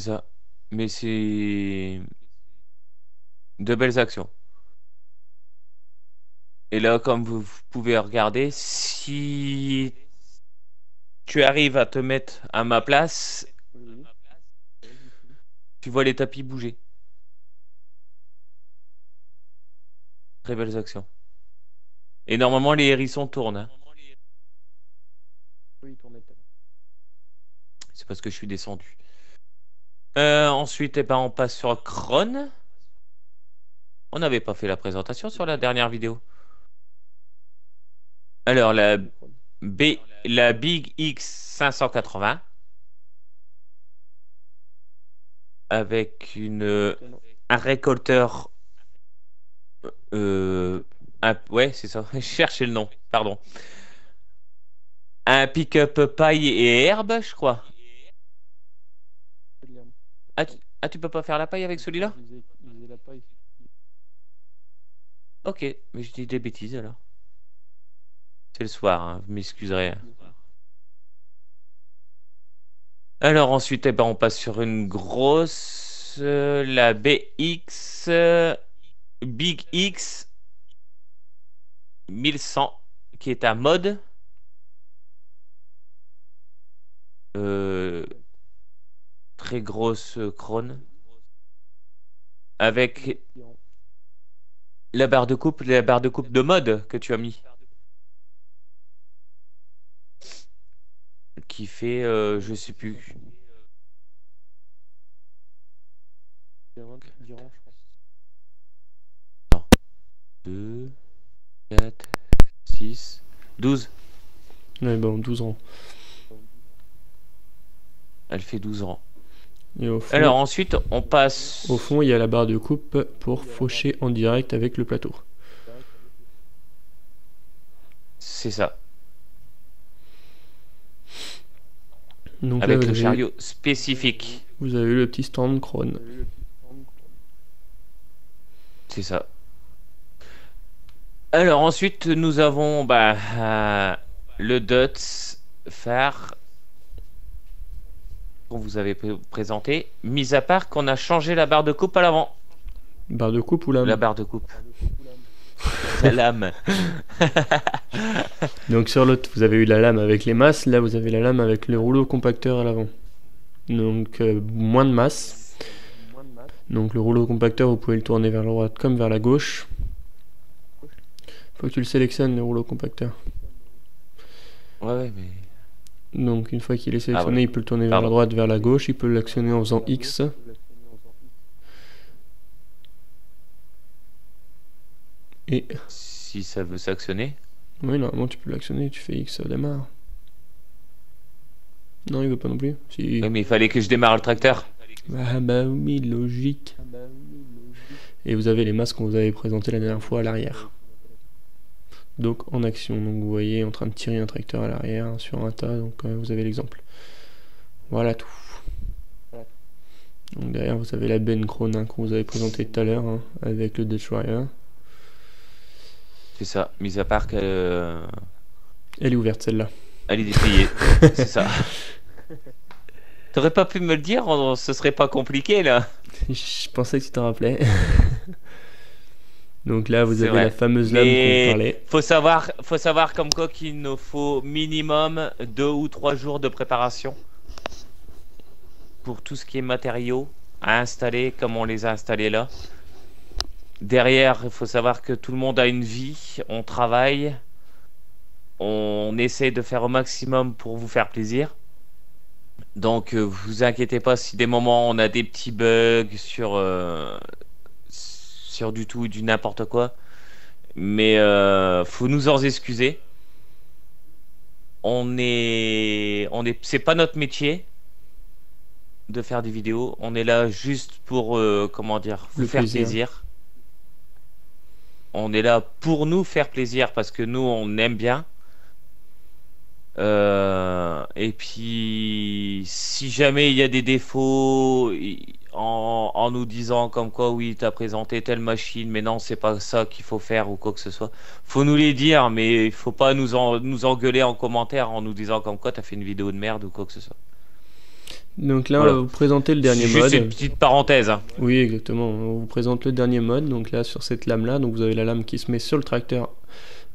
C'est ça. Mais c'est de belles actions. Et là, comme vous pouvez regarder, si tu arrives à te mettre à ma place, tu vois les tapis bouger. Très belles actions. Et normalement, les hérissons tournent. hein. Oui. C'est parce que je suis descendu. Euh, ensuite, eh ben, on passe sur Kron. On n'avait pas fait la présentation sur la dernière vidéo. Alors, la, B, la Big X 580. Avec une, un récolteur. Euh, un- ouais, c'est ça. Je cherchais le nom. Pardon. Un pick-up paille et herbe, je crois. Ah tu, ah, tu peux pas faire la paille avec celui-là. Ok, mais je dis des bêtises alors. C'est le soir, hein, vous m'excuserez. Alors ensuite, eh ben, on passe sur une grosse, euh, la BX euh, Big X 1100, qui est à mode. Euh, très grosse crône. Avec la barre de coupe, la barre de coupe de mode que tu as mis. Qui fait, euh, je sais plus. Pense. 2, 4, 6, 12. Ouais, bon, 12 ans. Elle fait 12 ans. Et au fond, Alors ensuite, on passe. au fond, il y a la barre de coupe pour faucher en direct avec le plateau. C'est ça. Donc Avec le avez, chariot spécifique. vous avez le petit stand Krone. C'est ça. Alors ensuite, nous avons bah, euh, le Dots phare qu'on vous avait pr- présenté. Mis à part qu'on a changé la barre de coupe à l'avant. Barre de coupe ou lame La barre de coupe. La lame. Donc sur l'autre, vous avez eu la lame avec les masses, là vous avez la lame avec le rouleau compacteur à l'avant. Donc euh, moins de masse. Donc le rouleau compacteur, vous pouvez le tourner vers la droite comme vers la gauche. Faut que tu le sélectionnes, le rouleau compacteur. Ouais, ouais, mais. Donc une fois qu'il est sélectionné, ouais. il peut le tourner vers la droite, vers la gauche, il peut l'actionner en faisant X. Et Si ça veut s'actionner. oui, normalement tu peux l'actionner, tu fais X, ça démarre. Non, il veut pas non plus. Si. Oui, mais il fallait que je démarre le tracteur. Ah bah oui, logique. Et vous avez les masques qu'on vous avait présentés la dernière fois à l'arrière. Donc en action, donc vous voyez en train de tirer un tracteur à l'arrière hein, sur un tas, donc euh, vous avez l'exemple. Voilà tout. Donc derrière vous avez la Ben Cronin qu'on vous avait présenté tout à l'heure hein, avec le Destroyer. C'est ça. Mis à part qu'elle euh, Elle est ouverte celle-là. elle est dépliée. C'est ça. T'aurais pas pu me le dire, ce serait pas compliqué là. Je pensais que tu t'en rappelais. donc là vous avez vrai. la fameuse lame qu'on parlait. faut savoir, faut savoir comme quoi qu'il nous faut minimum deux ou trois jours de préparation pour tout ce qui est matériaux à installer comme on les a installés là. Derrière, il faut savoir que tout le monde a une vie, on travaille, on essaie de faire au maximum pour vous faire plaisir. Donc, euh, vous inquiétez pas si des moments on a des petits bugs sur euh, du tout du n'importe quoi. Mais euh, faut nous en excuser. On est, on est, c'est pas notre métier de faire des vidéos. On est là juste pour, euh, comment dire, vous faire plaisir. plaisir. On est là pour nous faire plaisir parce que nous on aime bien. Euh, et puis, si jamais il y a des défauts en, en nous disant comme quoi, oui, t'as présenté telle machine, mais non, c'est pas ça qu'il faut faire ou quoi que ce soit, faut nous les dire, mais il faut pas nous, en, nous engueuler en commentaire en nous disant comme quoi t'as fait une vidéo de merde ou quoi que ce soit. Donc là Voilà. on va vous présenter le dernier C'est juste mode. une petite parenthèse. hein. Oui, exactement. On vous présente le dernier mode. Donc là, sur cette lame-là, donc vous avez la lame qui se met sur le tracteur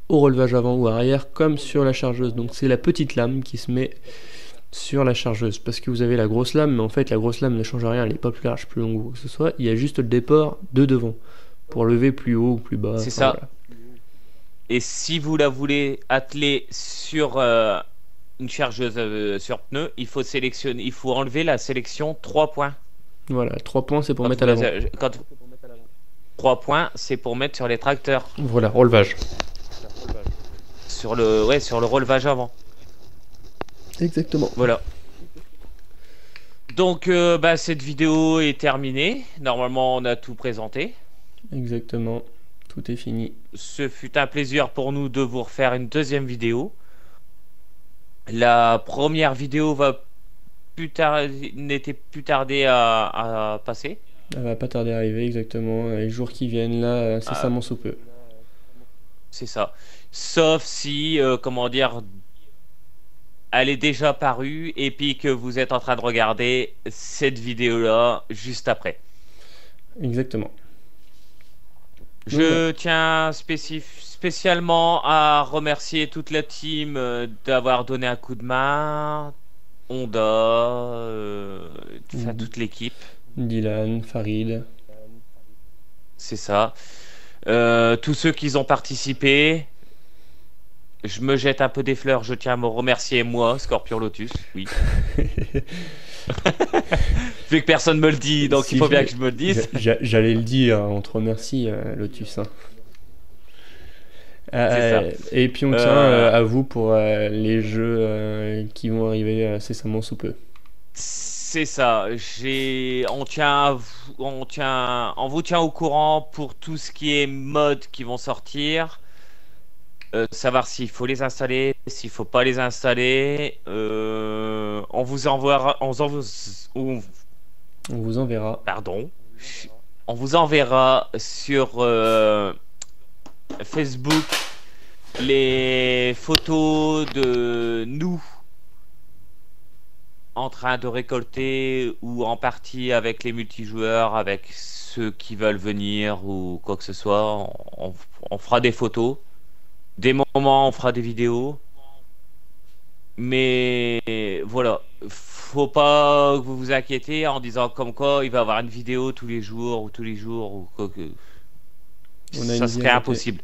au relevage avant ou arrière, comme sur la chargeuse. Donc c'est la petite lame qui se met sur la chargeuse, parce que vous avez la grosse lame, mais en fait la grosse lame ne change rien. Elle n'est pas plus large, plus longue ou quoi que ce soit. Il y a juste le déport de devant. pour lever plus haut ou plus bas. C'est ça. Et si vous la voulez atteler sur euh, une chargeuse euh, sur pneu, il faut sélectionner, il faut enlever la sélection 3 points. Voilà, 3 points c'est pour mettre à l'avant. Quand 3 points, c'est pour mettre sur les tracteurs. Voilà, relevage. Sur le ouais, sur le relevage avant. Exactement. Voilà. Donc euh, bah, cette vidéo est terminée. Normalement, on a tout présenté. Exactement. Tout est fini. Ce fut un plaisir pour nous de vous refaire une deuxième vidéo. La première vidéo va plus tard n'était plus tardée à, passer. Elle va pas tarder à arriver exactement. Les jours qui viennent là, c'est ça mon peu. C'est ça. Sauf si, euh, comment dire, elle est déjà parue et puis que vous êtes en train de regarder cette vidéo là juste après. Exactement. Je tiens spécialement à remercier toute la team euh, d'avoir donné un coup de main. Honda, euh, mhm. toute l'équipe. Dylan, Farid. C'est ça. Euh, tous ceux qui ont participé. Je me jette un peu des fleurs, je tiens à me remercier moi, Scorpion Lotus, oui. Vu que personne me le dit, donc il faut bien que je me le dise. J'allais le dire, on te remercie, euh, Lotus. Hein. Euh, et puis on tient euh, à vous pour les jeux qui vont arriver incessamment sous peu. C'est ça. J'ai, on tient, on tient, on vous tient au courant pour tout ce qui est mode qui vont sortir. Savoir s'il faut les installer, s'il faut pas les installer. on vous envoie, on, on, on vous enverra. Pardon. On vous enverra sur euh, Facebook les photos de nous en train de récolter ou en partie avec les multijoueurs, avec ceux qui veulent venir ou quoi que ce soit. On, on fera des photos. Des moments, on fera des vidéos. Mais voilà, faut pas que vous vous inquiétez en disant comme quoi il va avoir une vidéo tous les jours ou tous les jours ou quoi que. ça serait impossible.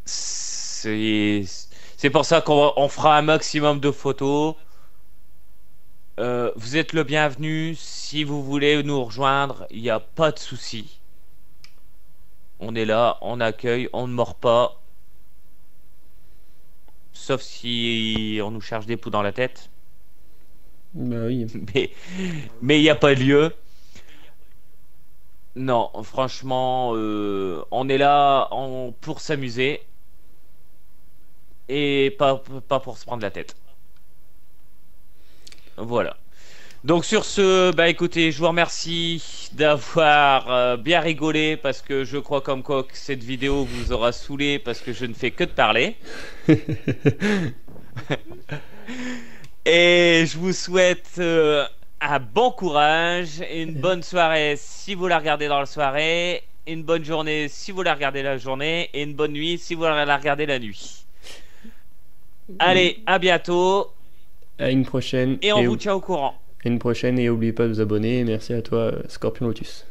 C'est pour ça qu'on fera un maximum de photos. Euh, vous êtes le bienvenu. Si vous voulez nous rejoindre, il n'y a pas de souci. On est là, on accueille, on ne mord pas. Sauf si on nous charge des poux dans la tête. Bah oui. Mais il n'y a pas lieu. Non, franchement, euh, on est là pour s'amuser et pas, pas pour se prendre la tête. Voilà. Donc sur ce, bah écoutez, je vous remercie d'avoir euh, bien rigolé parce que je crois comme quoi que cette vidéo vous aura saoulé parce que je ne fais que de parler. Et je vous souhaite euh, un bon courage une bonne soirée si vous la regardez dans la soirée, une bonne journée si vous la regardez la journée et une bonne nuit si vous la regardez la nuit. Allez, à bientôt. À une prochaine. Et on vous tient au courant. Une prochaine et n'oubliez pas de vous abonner. Merci à toi, Scorpion Lotus.